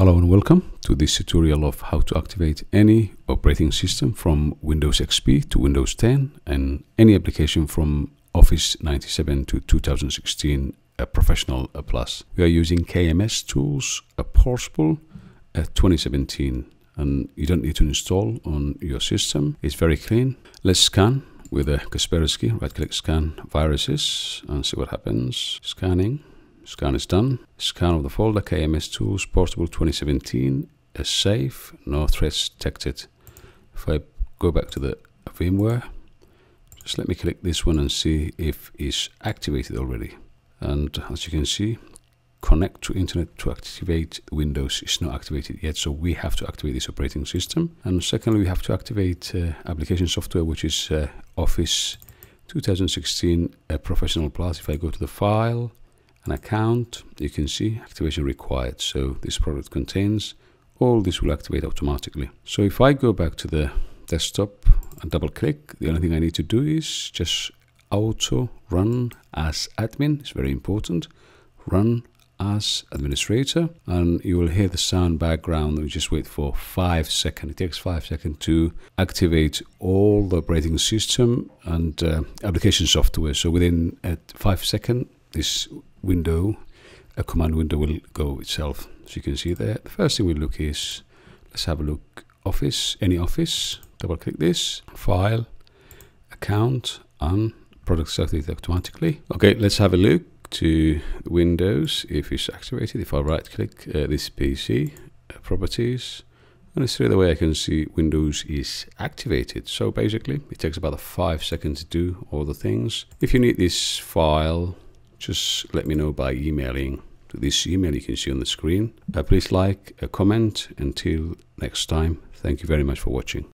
Hello and welcome to this tutorial of how to activate any operating system from Windows XP to Windows 10 and any application from Office 97 to 2016 a Professional Plus. We are using KMS Tools, a Portable a 2017 and you don't need to install on your system. It's very clean. Let's scan with a Kaspersky, right click scan viruses and see what happens. Scanning. Scan is done. Scan of the folder KMS Tools Portable 2017 is safe, no threats detected. If I go back to the VMware, just let me click this one and see if it's activated already. And as you can see, connect to internet to activate Windows is not activated yet, so we have to activate this operating system. And secondly, we have to activate uh, application software, which is uh, Office 2016 uh, Professional Plus. If I go to the file, an account, you can see activation required. So this product contains all this will activate automatically. So if I go back to the desktop and double click, the only thing I need to do is just auto run as admin. It's very important. Run as administrator and you will hear the sound background we just wait for five seconds it takes five seconds to activate all the operating system and uh, application software so within uh, five seconds this window, a command window will go itself. So you can see there. The first thing we look is, let's have a look, Office, any Office, double click this, File, Account, and Product Selected automatically. Okay, let's have a look to Windows if it's activated. If I right click uh, this PC, uh, Properties, and straight away I can see Windows is activated. So basically, it takes about five seconds to do all the things. If you need this file, just let me know by emailing to this email you can see on the screen. Uh, please like, a comment. Until next time, thank you very much for watching.